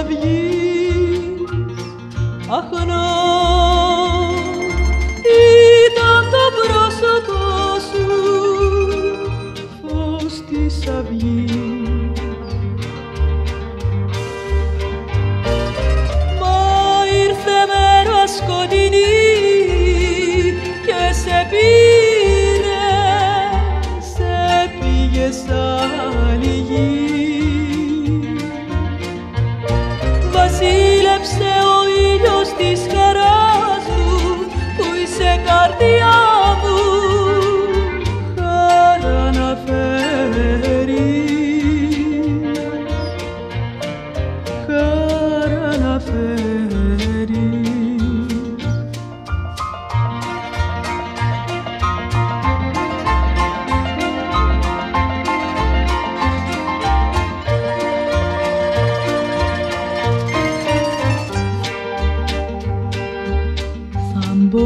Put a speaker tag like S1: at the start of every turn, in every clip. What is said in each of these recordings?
S1: θα βγεις αχνά ναι. ήταν το πρόσωπό σου φως της αυγής. be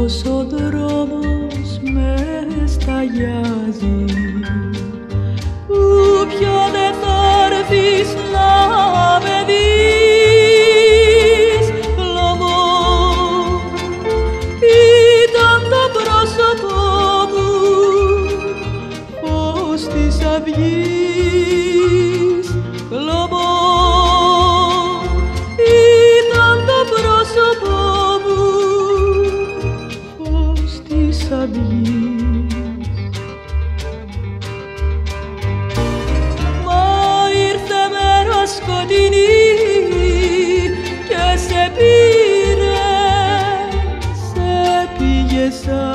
S1: πως ο δρόμος μες σταγιάζει sun.